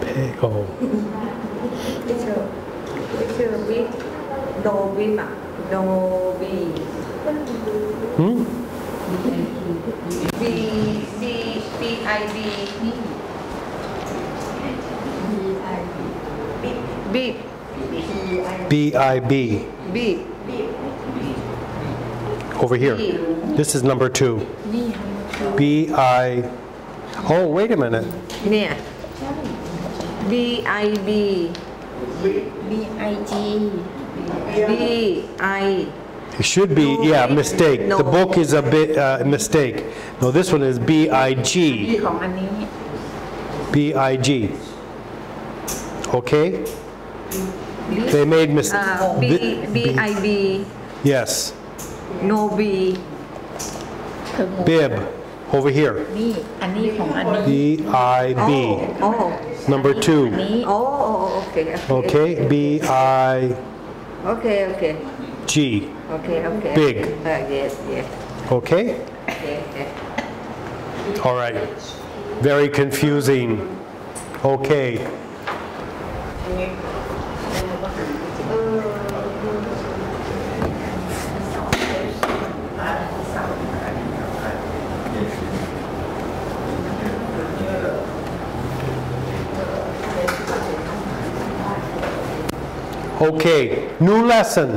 Pickle. it's a it's a big no beef ah. No beef. Hmm? B C B I B. Over here. This is number two. B I. Oh, wait a minute. Yeah. B I B. B I G. B I. It should be, yeah, mistake. No. The book is a bit uh, mistake. No, this one is B I G. B I G. Okay? They made mistake. Uh, B, B I B. Yes. No B. Bib. Over here. นี่อันนี้ของอันนี้ B I B. โอ้ Number อัน two. นี้ โอ้โอเค Okay? B I โอเคโอเค G. โอเคโอเค Big เออ yes yes Okay? โอเคโอเค All right. Very confusing. Okay. Okay, new lesson.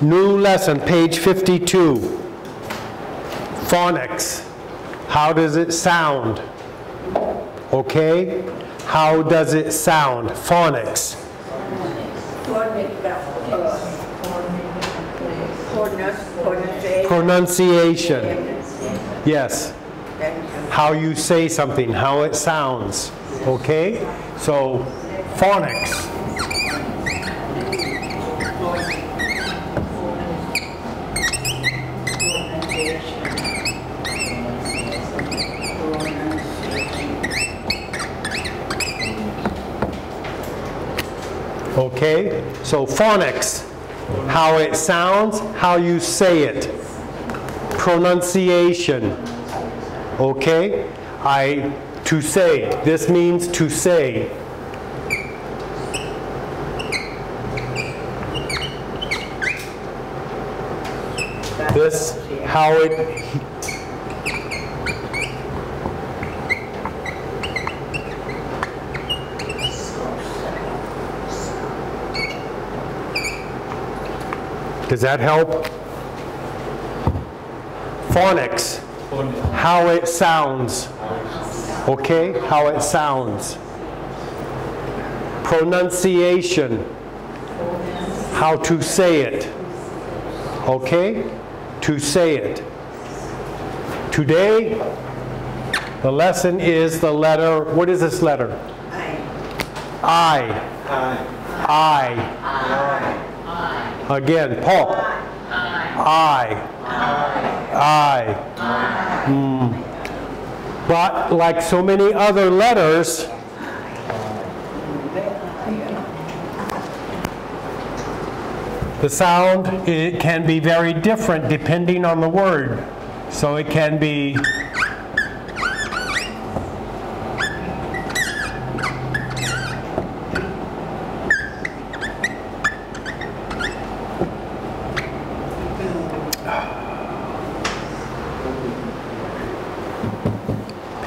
New lesson, page 52. Phonics. How does it sound? Okay? How does it sound? Phonics. Pronunciation. Yes. How you say something, how it sounds. Okay? So, phonics. Okay? So, phonics. How it sounds, how you say it. Pronunciation. Okay? I, to say. This means to say. This, how it, does that help? Phonics, how it sounds. Okay? How it sounds. Pronunciation, how to say it. Okay? To say it. Today, the lesson is the letter, what is this letter? I. I. Again, Paul. I. I. Mm. But like so many other letters, the sound it can be very different depending on the word. So it can be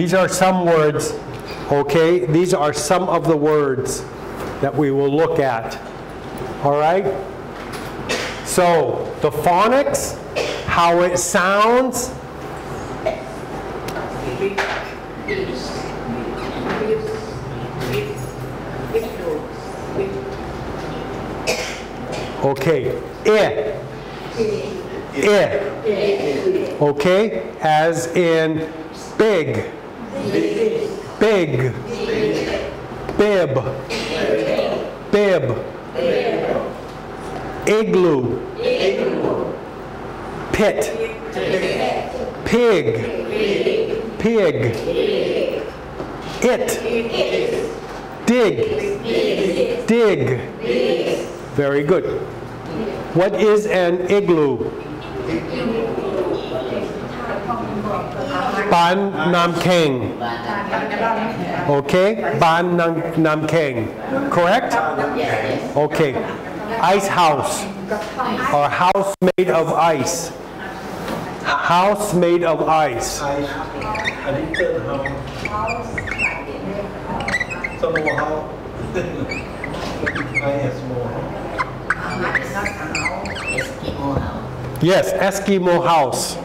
These are some words, okay? These are some of the words that we will look at. All right? So, the phonics, how it sounds, Okay. Eh. Eh. Okay. As in big. Big. Bib. Bib. Igloo. Pit. Pig. Pig. It. Dig. Dig. Very good. What is an igloo? Ban Nam Keng. Okay? Ban Nam, Nam Keng. Correct? Okay. Ice house. Or house made of ice. House made of ice. I, a little house. Small house. I a small house. Yes, Eskimo house.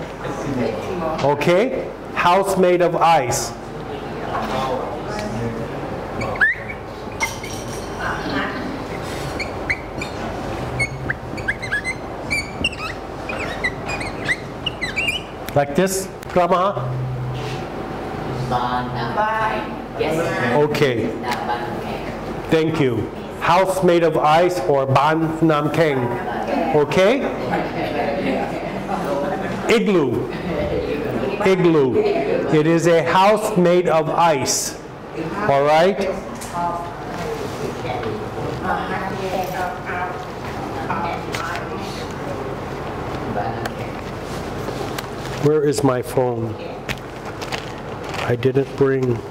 Okay? House made of ice. Like this, Grandma? Okay, thank you. House made of ice or ban nam keng. Okay? Igloo. Igloo. It is a house made of ice. All right? Where is my phone? I didn't bring.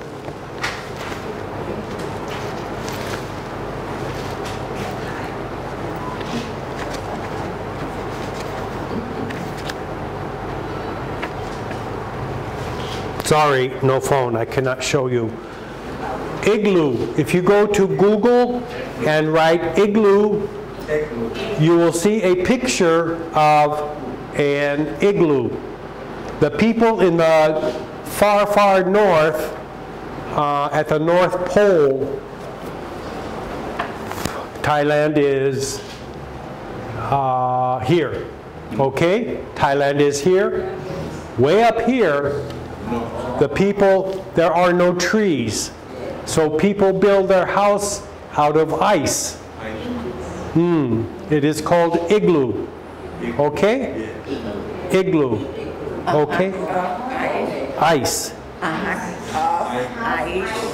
Sorry, no phone, I cannot show you. Igloo, if you go to Google and write igloo, you will see a picture of an igloo. The people in the far, far north, uh, at the North Pole, Thailand is uh, here, okay? Thailand is here. Way up here, the people, there are no trees. So people build their house out of ice. Hmm, it is called igloo. Okay? Igloo. Okay? Ice.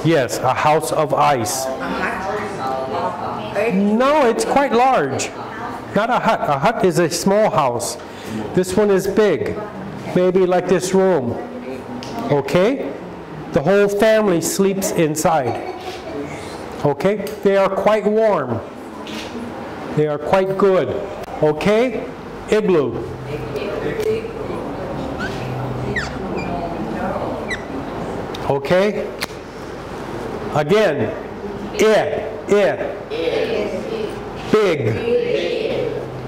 Yes, a house of ice. No, it's quite large. Not a hut. A hut is a small house. This one is big, maybe like this room. Okay? The whole family sleeps inside. Okay? They are quite warm. They are quite good. Okay? Igloo. Okay? Again. I, I. Big.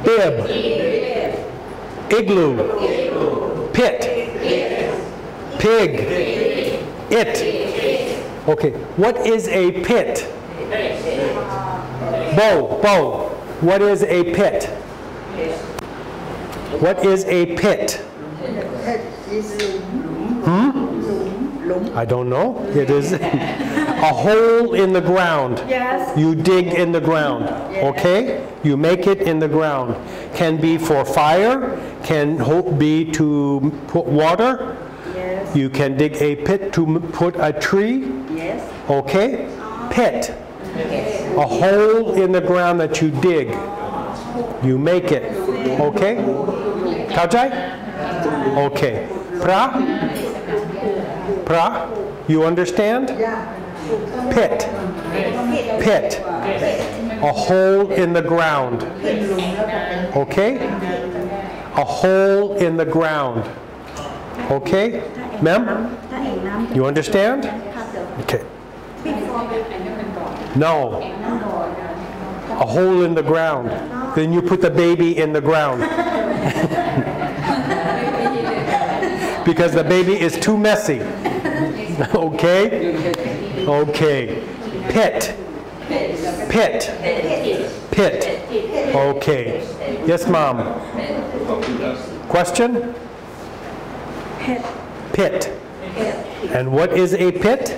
Bib. Igloo. Pit. Pig. It. Okay, what is a pit? Bo, Bo, what is a pit? What is a pit? Hmm? I don't know. It is a hole in the ground. Yes. You dig in the ground, okay? You make it in the ground. Can be for fire, can be to put water. You can dig a pit to put a tree. Yes. Okay. Pit. Yes. A hole in the ground that you dig. You make it. Okay. Kajai? Okay. Pra? Pra? You understand? Pit. Pit. A hole in the ground. Okay? A hole in the ground. Okay? Ma'am? You understand? Okay. No. A hole in the ground. Then you put the baby in the ground. because the baby is too messy. okay? Okay. Pit. Pit. Pit. Okay. Yes, mom. Question? Pit and what is a pit?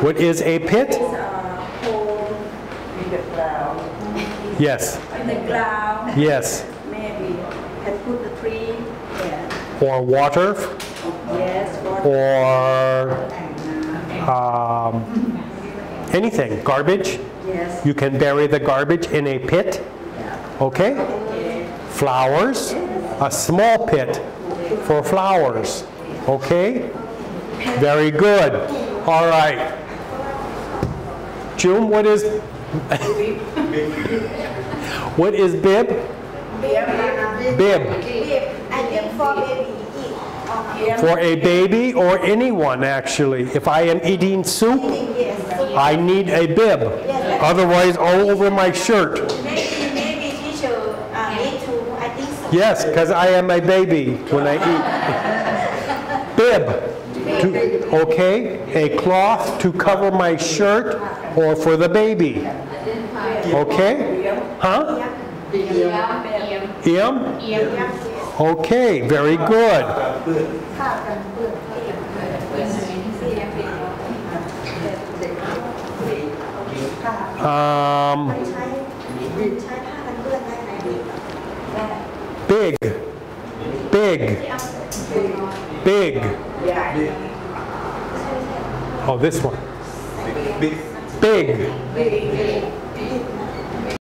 What is a pit? Yes. In the ground yes. Maybe can put the tree there or water? Yes water or um, anything. Garbage? Yes you can bury the garbage in a pit? Okay. Flowers? A small pit for flowers okay? Very good. All right. June what is what is bib? Bib. Uh, for a baby or anyone actually. If I am eating soup. I need a bib. Otherwise all over my shirt Maybe maybe teacher uh, need to. I think so. Yes, because I am a baby when I eat. Bib. To, okay, a cloth to cover my shirt or for the baby. Okay? Huh? Im? Okay, very good. Um, Oh, this one. Big. Big,